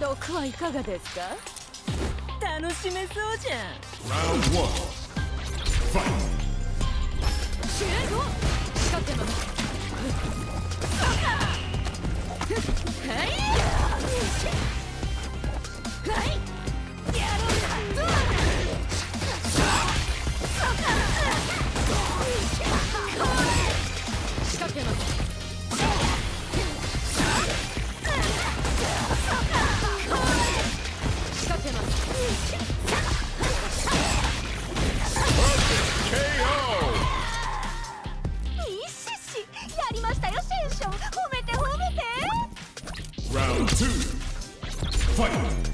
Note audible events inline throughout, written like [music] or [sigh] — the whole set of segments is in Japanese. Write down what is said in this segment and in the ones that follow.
毒はいかがですか？楽しめそうじゃん Round. Fight. 仕掛けはい [laughs] Round two. Fight.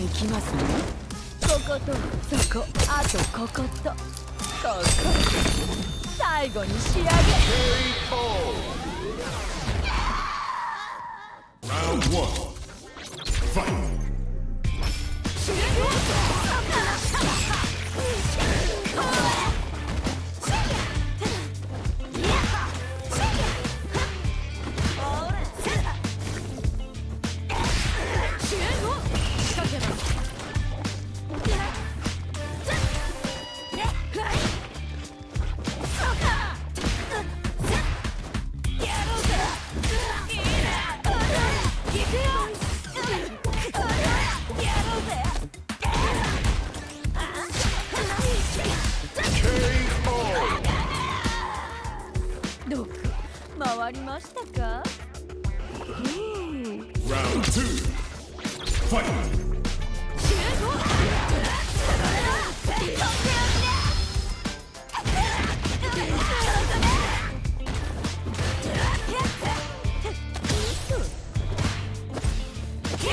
行きますねこことそこあとこことここ最後に仕上げ Round one. ありましたか Round two. Fight. いくよ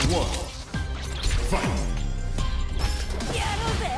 やるぜ。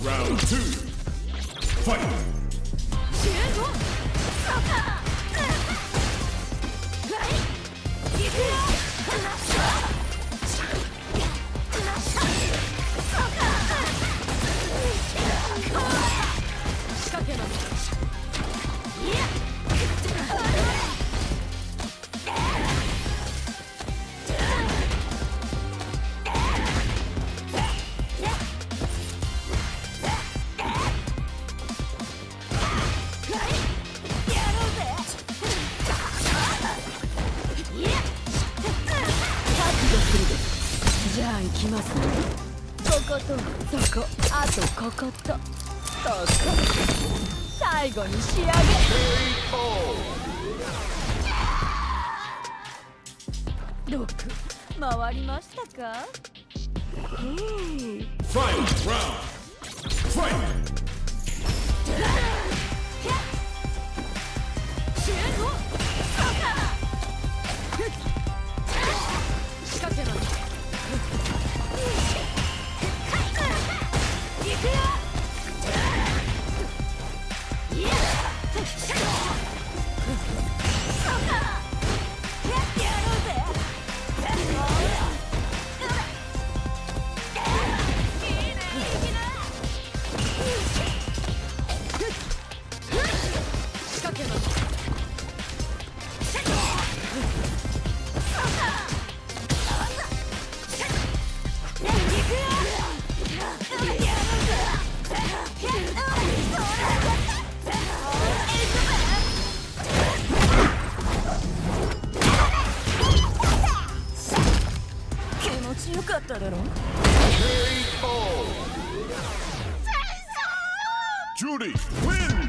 Round two. Fight. こことそこあとこ。ことここ。最後に仕上げ。KO. 6回りましたか？ふう Final round. Fight. 集ちよかっただろ KO. Judy wins.